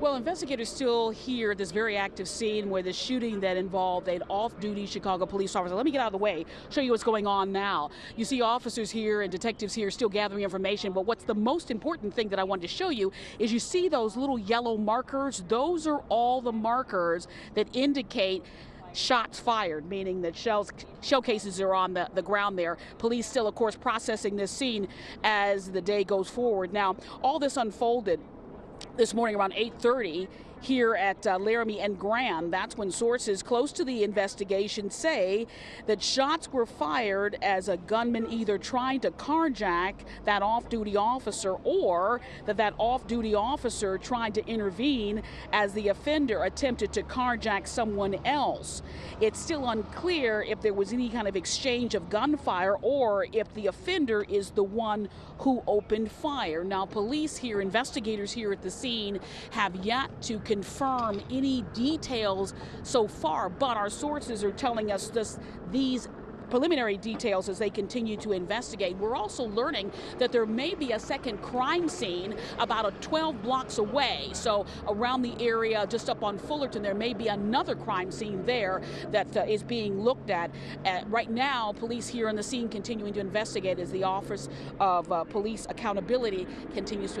Well, investigators still here this very active scene where the shooting that involved an off-duty Chicago police officer. Let me get out of the way, show you what's going on now. You see officers here and detectives here still gathering information, but what's the most important thing that I wanted to show you is you see those little yellow markers? Those are all the markers that indicate shots fired, meaning that shells, shell cases are on the, the ground there. Police still, of course, processing this scene as the day goes forward. Now, all this unfolded this morning around 8:30 here at uh, Laramie and Grand. That's when sources close to the investigation say that shots were fired as a gunman either tried to carjack that off-duty officer or that that off-duty officer tried to intervene as the offender attempted to carjack someone else. It's still unclear if there was any kind of exchange of gunfire or if the offender is the one who opened fire. Now, police here, investigators here at the scene have yet to confirm any details so far, but our sources are telling us this, these preliminary details as they continue to investigate. We're also learning that there may be a second crime scene about a 12 blocks away. So around the area, just up on Fullerton, there may be another crime scene there that uh, is being looked at. Uh, right now, police here on the scene continuing to investigate as the Office of uh, Police Accountability continues to